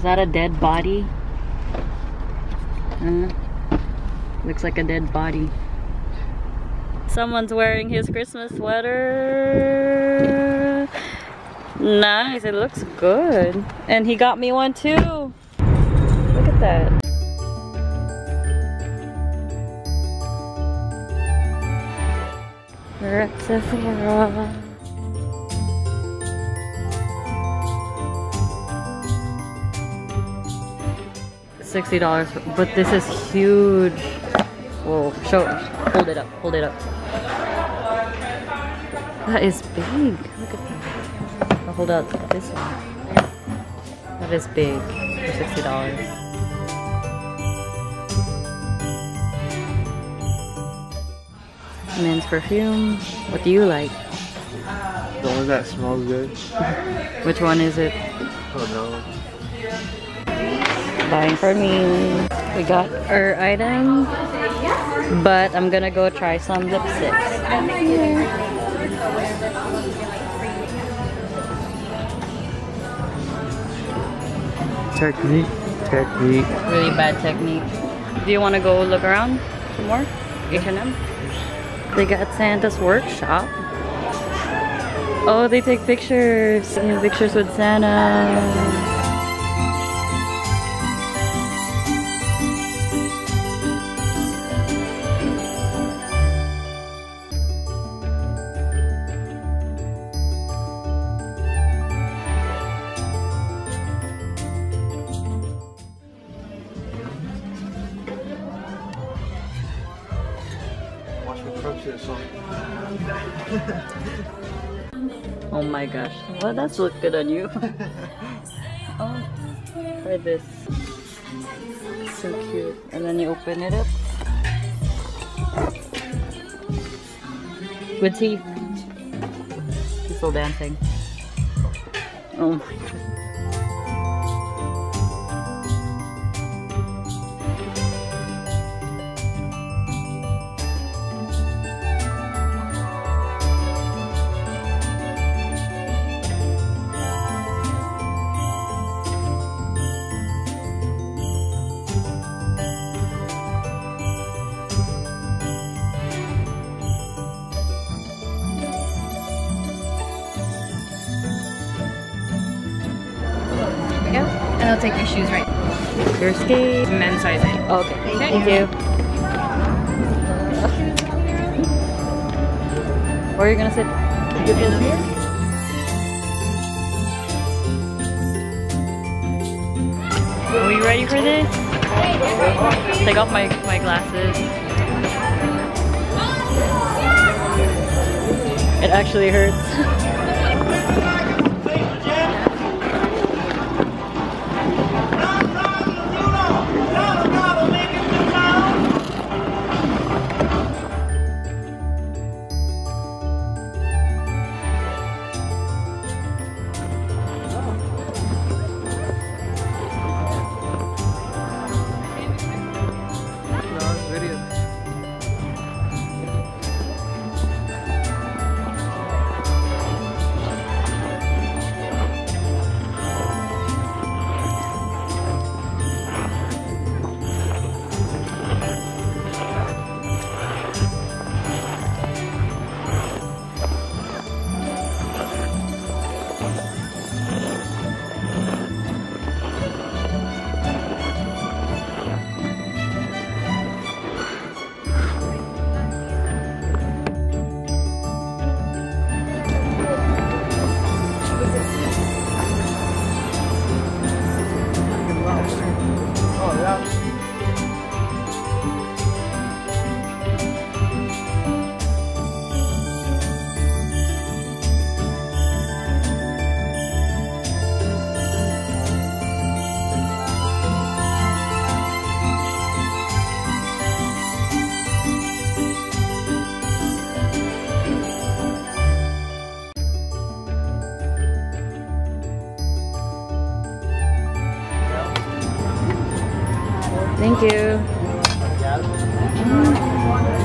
Is that a dead body? Looks like a dead body. Someone's wearing his Christmas sweater. Nice, it looks good. And he got me one too. Look at that. We're at Sephora. $60, but this is huge. Whoa, show, hold it up, hold it up. That is big, look at that. I'll hold out this one. That is big for $60. Men's perfume. What do you like? The one that smells good. Which one is it? Oh no. Buying for me. We got our item, but I'm gonna go try some lipsticks. Technique. Technique. Really bad technique. Do you want to go look around some more? H&M? They got Santa's workshop. Oh, they take pictures. Pictures with Santa. Song. Oh my gosh. Well, that's look good on you. oh, try this. So cute. And then you open it up. With teeth. He's dancing. Oh my god. I'll take your shoes right. Your skate. Men's sizing. Okay. Thank you. Where are you gonna sit? you're we ready for this? Take off my, my glasses. It actually hurts.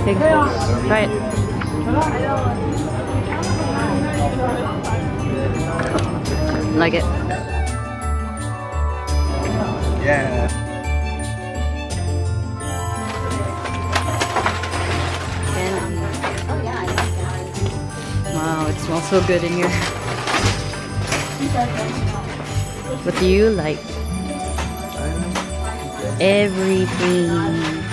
Try it. Like it. Yeah. Wow, it smells so good in here. What do you like? Everything.